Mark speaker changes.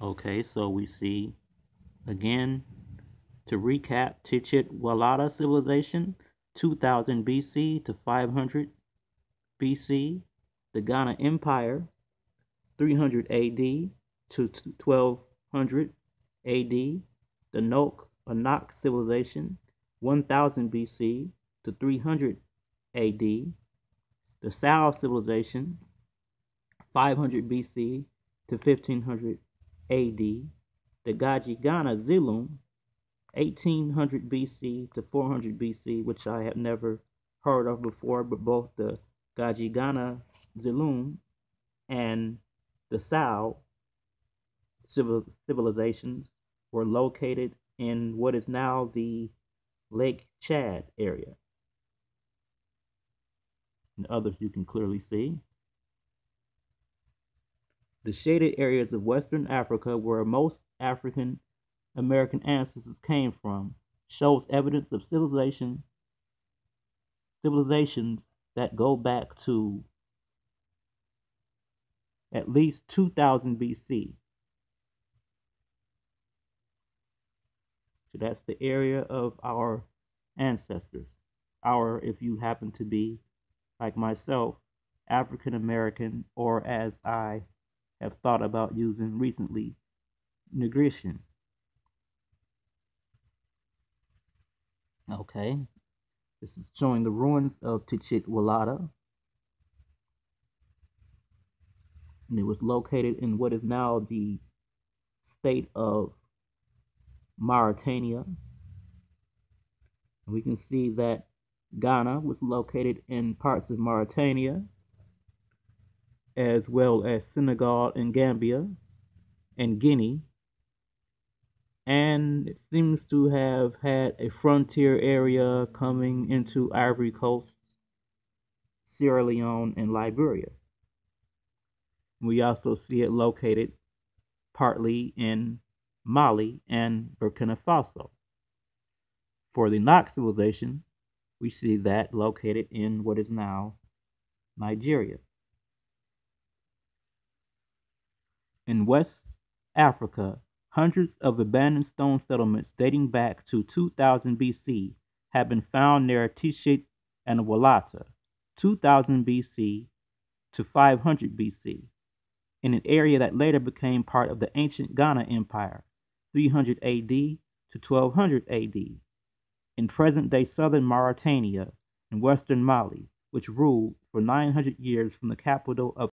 Speaker 1: Okay, so we see again to recap Tichitt civilization 2000 BC to 500 BC, the Ghana Empire 300 AD to 1200 AD, the Nok Anak civilization 1000 BC to 300 AD, the Sao civilization 500 BC to 1500 AD, the Gajiganna Zilum 1800 BC to 400 BC, which I have never heard of before, but both the Gajiganna Zilum and the Sao civil, civilizations were located in what is now the Lake Chad area. And others you can clearly see. The shaded areas of Western Africa, where most African American ancestors came from, shows evidence of civilization civilizations that go back to at least 2000 BC. So that's the area of our ancestors. Our, if you happen to be, like myself, African American, or as I have thought about using recently, Negrition. Okay, this is showing the ruins of Tichitt-Walata. And it was located in what is now the state of Mauritania. And we can see that Ghana was located in parts of Mauritania, as well as Senegal and Gambia and Guinea. And it seems to have had a frontier area coming into Ivory Coast, Sierra Leone, and Liberia. We also see it located partly in Mali and Burkina Faso. For the Nok civilization, we see that located in what is now Nigeria. In West Africa, hundreds of abandoned stone settlements dating back to 2000 BC have been found near Tishit and Walata, 2000 BC to 500 BC, in an area that later became part of the ancient Ghana Empire, 300 AD to 1200 AD, in present day southern Mauritania and western Mali, which ruled for 900 years from the capital of